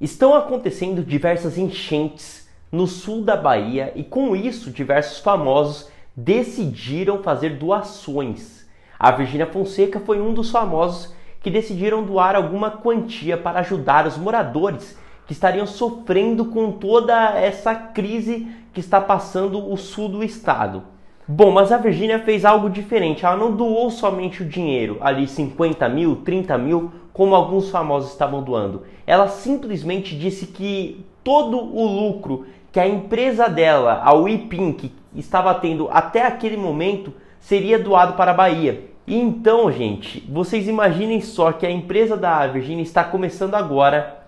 Estão acontecendo diversas enchentes no sul da Bahia e com isso diversos famosos decidiram fazer doações. A Virgínia Fonseca foi um dos famosos que decidiram doar alguma quantia para ajudar os moradores que estariam sofrendo com toda essa crise que está passando o sul do estado. Bom, mas a Virgínia fez algo diferente. Ela não doou somente o dinheiro, ali 50 mil, 30 mil, como alguns famosos estavam doando. Ela simplesmente disse que todo o lucro que a empresa dela, a WePink, estava tendo até aquele momento seria doado para a Bahia. E então, gente, vocês imaginem só que a empresa da Virgínia está começando agora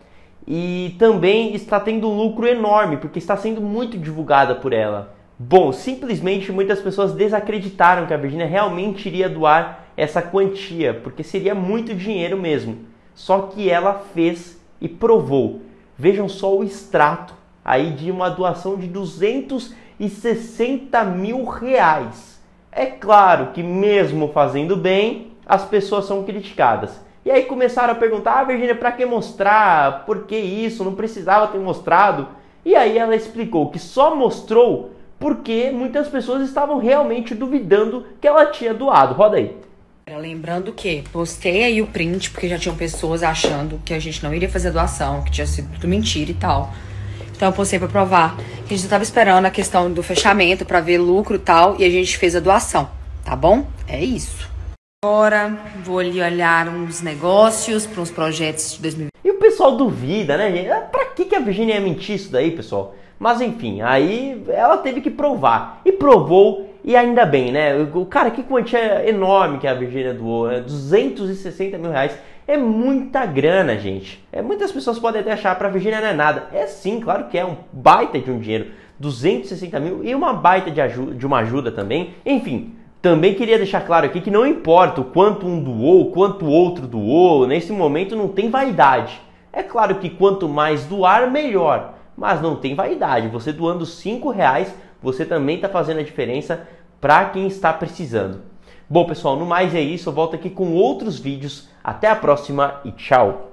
e também está tendo um lucro enorme porque está sendo muito divulgada por ela. Bom, simplesmente muitas pessoas desacreditaram que a Virgínia realmente iria doar essa quantia, porque seria muito dinheiro mesmo. Só que ela fez e provou. Vejam só o extrato aí de uma doação de 260 mil reais. É claro que mesmo fazendo bem, as pessoas são criticadas. E aí começaram a perguntar, ah, Virgínia, para que mostrar? Por que isso? Não precisava ter mostrado. E aí ela explicou que só mostrou porque muitas pessoas estavam realmente duvidando que ela tinha doado. Roda aí. Lembrando que postei aí o print, porque já tinham pessoas achando que a gente não iria fazer doação, que tinha sido tudo mentira e tal. Então eu postei pra provar que a gente tava esperando a questão do fechamento para ver lucro e tal, e a gente fez a doação, tá bom? É isso. Agora vou ali olhar uns negócios para uns projetos de 2020. Pessoal duvida, né, gente? Ah, pra que, que a Virginia ia mentir isso daí, pessoal? Mas enfim, aí ela teve que provar. E provou, e ainda bem, né? O cara, que quantia enorme que a Virgínia doou, né? 260 mil reais. É muita grana, gente. É, muitas pessoas podem até achar para a Virgínia não é nada. É sim, claro que é um baita de um dinheiro. 260 mil e uma baita de, ajuda, de uma ajuda também. Enfim, também queria deixar claro aqui que não importa o quanto um doou, quanto o outro doou, nesse momento não tem vaidade. É claro que quanto mais doar, melhor mas não tem vaidade. Você doando 5 reais, você também está fazendo a diferença para quem está precisando. Bom, pessoal, no mais é isso. Eu volto aqui com outros vídeos. Até a próxima e tchau!